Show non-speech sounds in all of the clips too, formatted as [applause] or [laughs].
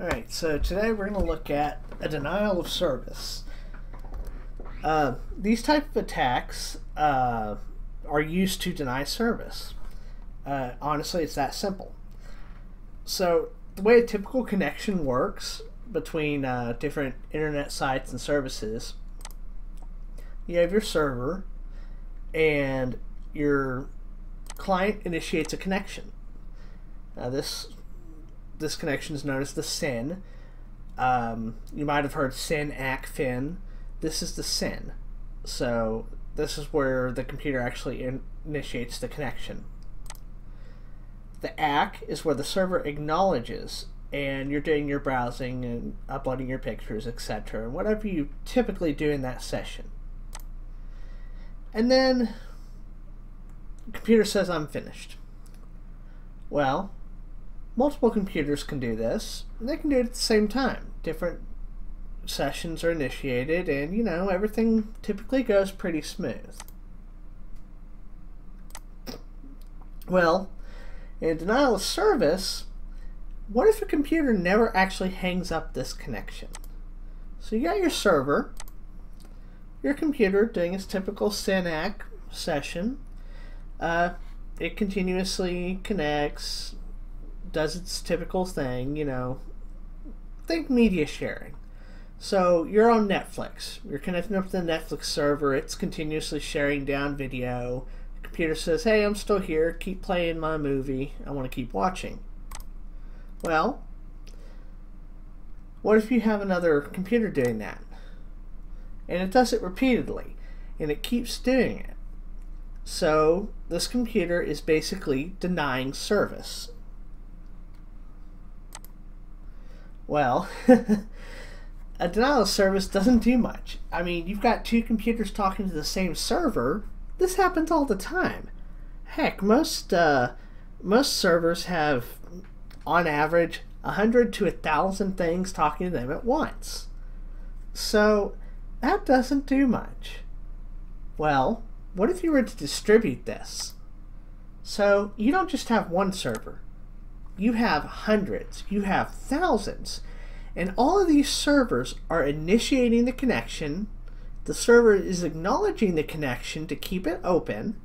Alright, so today we're going to look at a denial of service. Uh, these type of attacks uh, are used to deny service. Uh, honestly, it's that simple. So the way a typical connection works between uh, different internet sites and services, you have your server and your client initiates a connection. Now this this connection is known as the SYN. Um, you might have heard SYN, ACK, FIN. This is the SYN. So this is where the computer actually in initiates the connection. The ACK is where the server acknowledges and you're doing your browsing and uploading your pictures, etc. And whatever you typically do in that session. And then the computer says I'm finished. Well, multiple computers can do this. They can do it at the same time. Different sessions are initiated and you know everything typically goes pretty smooth. Well, in denial of service, what if a computer never actually hangs up this connection? So you got your server, your computer doing its typical SYN-ACK session. Uh, it continuously connects, does its typical thing, you know. Think media sharing. So you're on Netflix. You're connecting up to the Netflix server. It's continuously sharing down video. The computer says, hey, I'm still here. Keep playing my movie. I want to keep watching. Well, what if you have another computer doing that? And it does it repeatedly. And it keeps doing it. So this computer is basically denying service. Well, [laughs] a denial of service doesn't do much. I mean, you've got two computers talking to the same server. This happens all the time. Heck, most uh, most servers have, on average, hundred to a thousand things talking to them at once. So that doesn't do much. Well, what if you were to distribute this? So you don't just have one server you have hundreds, you have thousands, and all of these servers are initiating the connection. The server is acknowledging the connection to keep it open,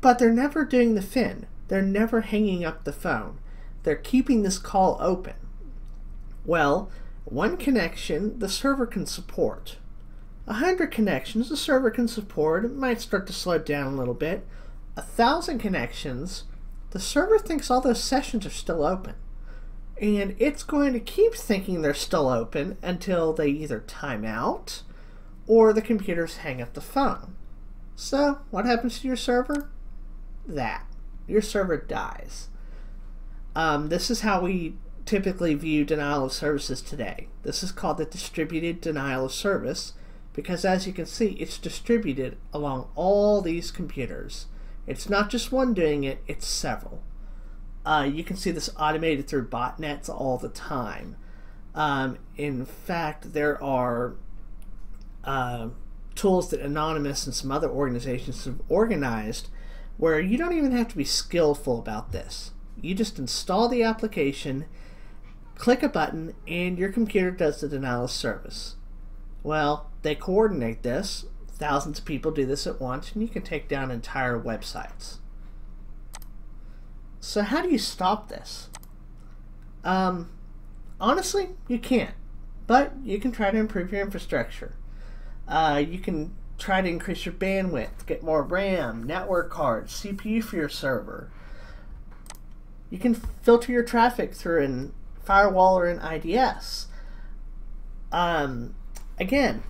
but they're never doing the fin. They're never hanging up the phone. They're keeping this call open. Well, one connection the server can support. A hundred connections the server can support. It might start to slow down a little bit. A thousand connections the server thinks all those sessions are still open. And it's going to keep thinking they're still open until they either time out or the computers hang up the phone. So, what happens to your server? That. Your server dies. Um, this is how we typically view denial of services today. This is called the distributed denial of service because as you can see, it's distributed along all these computers. It's not just one doing it, it's several. Uh, you can see this automated through botnets all the time. Um, in fact, there are uh, tools that Anonymous and some other organizations have organized where you don't even have to be skillful about this. You just install the application, click a button, and your computer does the denial of service. Well, they coordinate this Thousands of people do this at once, and you can take down entire websites. So how do you stop this? Um, honestly, you can't. But you can try to improve your infrastructure. Uh, you can try to increase your bandwidth, get more RAM, network cards, CPU for your server. You can filter your traffic through an firewall or an IDS. Um, again,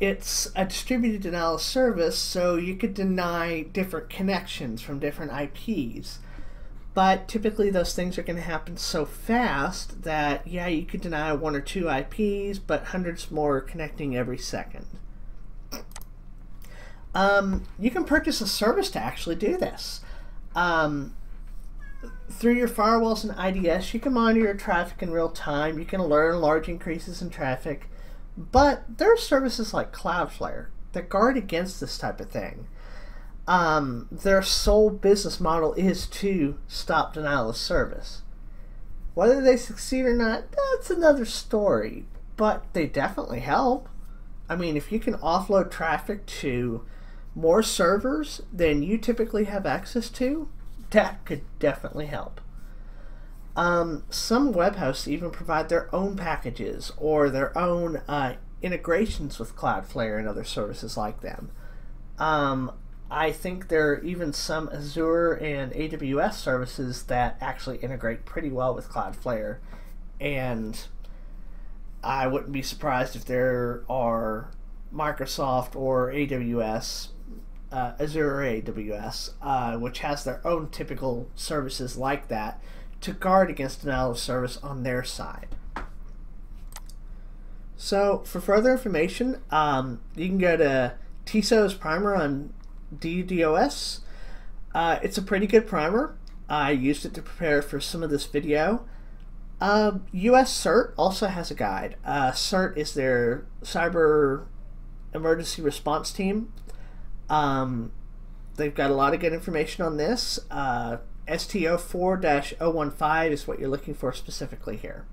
it's a distributed denial of service, so you could deny different connections from different IPs. But typically, those things are going to happen so fast that, yeah, you could deny one or two IPs, but hundreds more connecting every second. Um, you can purchase a service to actually do this. Um, through your firewalls and IDS, you can monitor your traffic in real time. You can learn large increases in traffic. But there are services like Cloudflare that guard against this type of thing. Um, their sole business model is to stop denial of service. Whether they succeed or not, that's another story. But they definitely help. I mean, if you can offload traffic to more servers than you typically have access to, that could definitely help. Um, some web hosts even provide their own packages or their own uh, integrations with Cloudflare and other services like them. Um, I think there are even some Azure and AWS services that actually integrate pretty well with Cloudflare, and I wouldn't be surprised if there are Microsoft or AWS, uh, Azure or AWS, uh, which has their own typical services like that to guard against denial of service on their side. So, for further information, um, you can go to TSO's primer on DDoS. Uh, it's a pretty good primer. I used it to prepare for some of this video. Uh, US CERT also has a guide. Uh, CERT is their cyber emergency response team. Um, they've got a lot of good information on this. Uh, STO4 015 is what you're looking for specifically here.